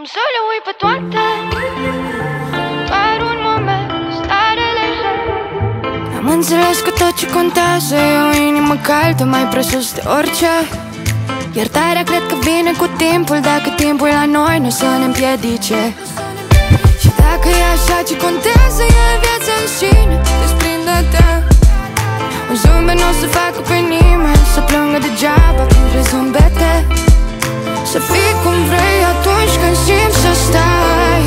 Am să le uit pe toate. Doar un moment, stare lejer. Am înțeles că tot ce contează e o inimă caldă Mai presus de orice. Iertarea cred că vine cu timpul Dacă timpul la noi nu să ne împiedice. Și dacă e așa ce contează E viața în sine Desprinde-te. Un zâmbet nu o să facă pe nimeni Să plângă degeaba printre zâmbete. Să fii cum vrei. atunci când simți să stai.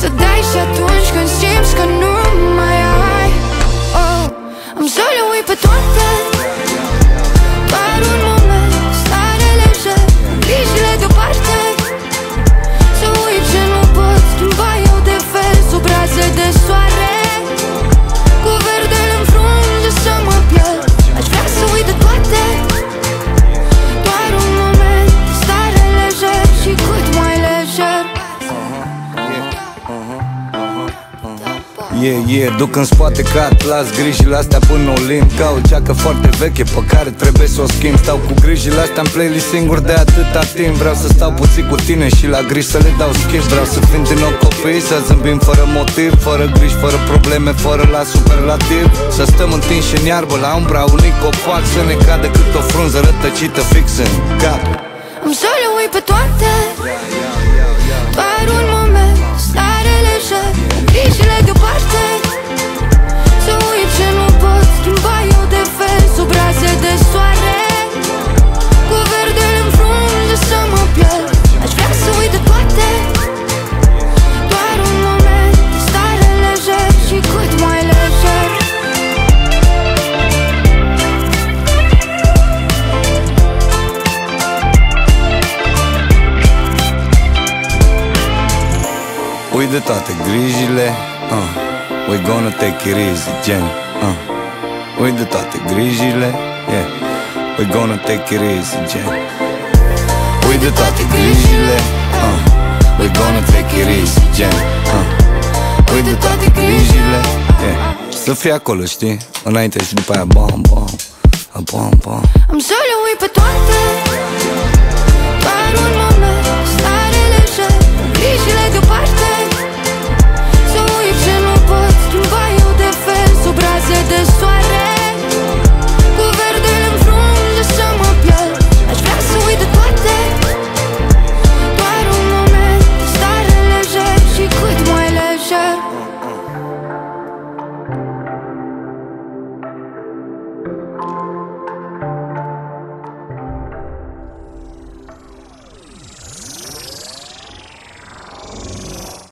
Să dai și atunci când simți că nu mai ai. Oh, Am să le uit pe toate Yeah, yeah, duc în spate ca atlas Grijile astea până o limb Ca o geacă foarte veche pe care trebuie să o schimb. Stau cu grijile astea în playlist singur de atâta timp. Vreau să stau puțin cu tine și la griji să le dau schimb Vreau să fim din nou copii, să zâmbim fără motiv. Fără griji, fără probleme, fără la superlativ. Să stăm întinși în iarbă la umbra unui copac. Să ne cadă cât o frunză rătăcită fix în cap. Am să le uit pe toate Uit de toate grijile uh. We gonna take it easy, Jenny uh. Uit de toate grijile yeah. We gonna take it easy, Jenny Uit de toate grijile uh. We gonna take it easy, Jenny uh. Uit de toate grijile yeah. Să fii acolo, știi? Înainte și după aia bam, bam Bam, bam Am să le uit pe toate